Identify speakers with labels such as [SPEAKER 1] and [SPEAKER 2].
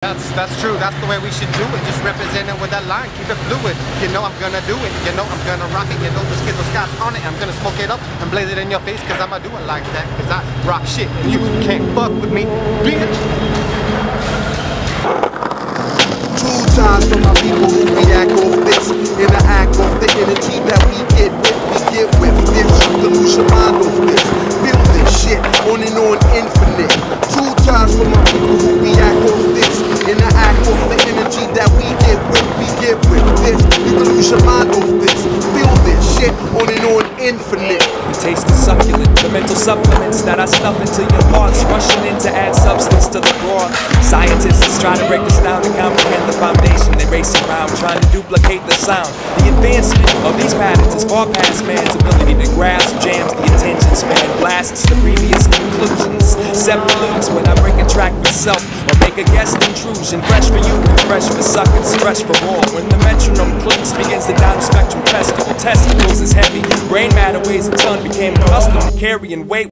[SPEAKER 1] That's that's true. That's the way we should do it. Just represent it with that line. Keep it fluid. You know I'm gonna do it. You know I'm gonna rock it. You know the skizzle Scott's on it. I'm gonna smoke it up and blaze it in your face cause I'ma do it like that. Cause I rock shit and you can't fuck with me, bitch.
[SPEAKER 2] Two times for my people who react off this. in the Interact off the energy that we get with. We get with this. Can lose your mind this. Feel this shit on and on infinite. Two times for my people energy that we get with. We get with this. You can lose your mind off this. Feel this shit on and on infinite.
[SPEAKER 3] The taste is succulent, the mental supplements that I stuff into your parts, rushing in to add substance to the broad. Scientists try to break this down to comprehend the foundation. They race around trying to duplicate the sound. The advancement of these patterns is far past man's ability to grasp, the the previous conclusions. Sepulchres when I break a track myself or make a guest intrusion. Fresh for you, fresh for suckers, fresh for more. When the metronome clicks, begins the down spectrum festival. Testicles is heavy, brain matter weighs a ton, became accustomed to carrying weight.